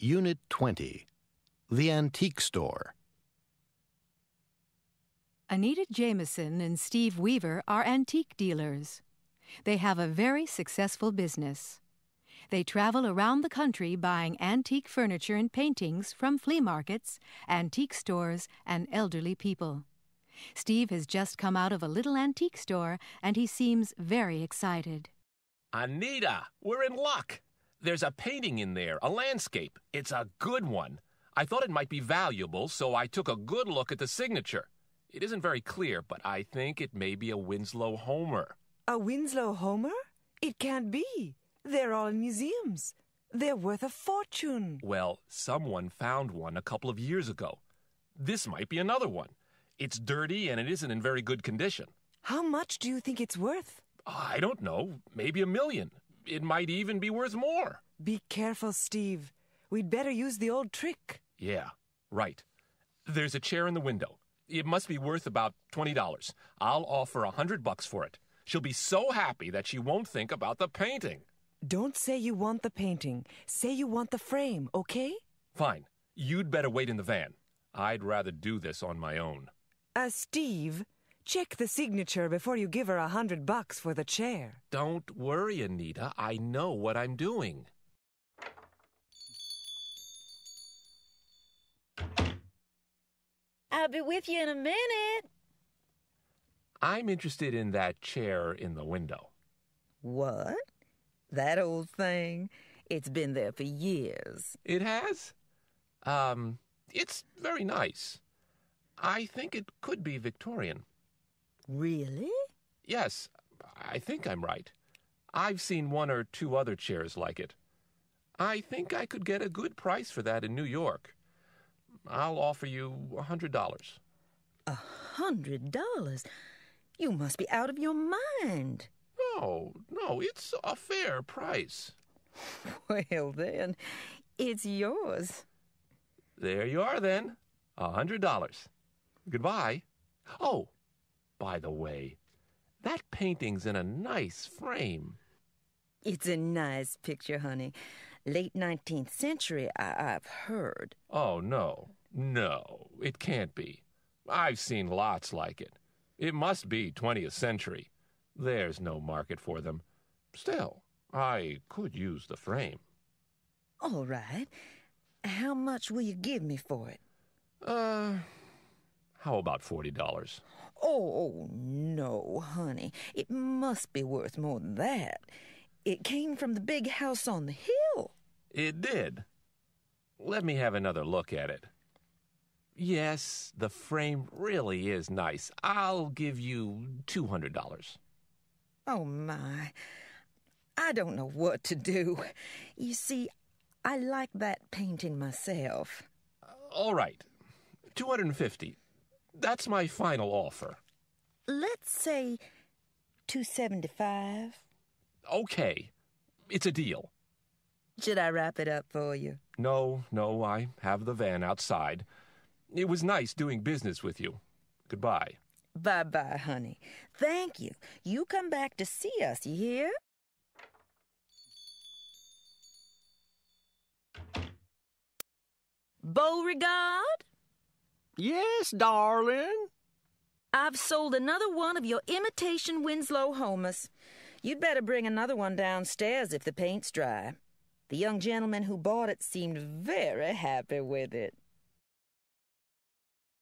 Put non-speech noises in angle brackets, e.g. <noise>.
Unit 20 The Antique Store. Anita Jameson and Steve Weaver are antique dealers. They have a very successful business. They travel around the country buying antique furniture and paintings from flea markets, antique stores, and elderly people. Steve has just come out of a little antique store and he seems very excited. Anita, we're in luck. There's a painting in there, a landscape. It's a good one. I thought it might be valuable, so I took a good look at the signature. It isn't very clear, but I think it may be a Winslow Homer. A Winslow Homer? It can't be. They're all in museums. They're worth a fortune. Well, someone found one a couple of years ago. This might be another one. It's dirty and it isn't in very good condition. How much do you think it's worth? I don't know. Maybe a million. It might even be worth more. Be careful, Steve. We'd better use the old trick. Yeah, right. There's a chair in the window. It must be worth about $20. I'll offer a hundred bucks for it. She'll be so happy that she won't think about the painting. Don't say you want the painting. Say you want the frame, okay? Fine. You'd better wait in the van. I'd rather do this on my own. Uh, Steve, check the signature before you give her a hundred bucks for the chair. Don't worry, Anita. I know what I'm doing. I'll be with you in a minute. I'm interested in that chair in the window. What? That old thing? It's been there for years. It has? Um, it's very nice. I think it could be Victorian. Really? Yes, I think I'm right. I've seen one or two other chairs like it. I think I could get a good price for that in New York. I'll offer you a hundred dollars. A hundred dollars? You must be out of your mind. No, no, it's a fair price. <laughs> Well, then, it's yours. There you are, then. A hundred dollars. Goodbye. Oh, by the way, that painting's in a nice frame. It's a nice picture, honey. Late 19th century, I- have heard. Oh, no. No, it can't be. I've seen lots like it. It must be 20th century. There's no market for them. Still, I could use the frame. All right. How much will you give me for it? Uh, how about $40? Oh, no, honey. It must be worth more than that. It came from the big house on the hill. It did. Let me have another look at it. Yes, the frame really is nice. I'll give you $200. Oh, my. I don't know what to do. You see, I like that painting myself. All right. 250. That's my final offer. Let's say 275. Okay. It's a deal. Should I wrap it up for you? No, no, I have the van outside. It was nice doing business with you. Goodbye. Bye bye, honey. Thank you. You come back to see us, you hear? Beauregard? Yes, darling. I've sold another one of your imitation Winslow Homers. You'd better bring another one downstairs if the paint's dry. The young gentleman who bought it seemed very happy with it.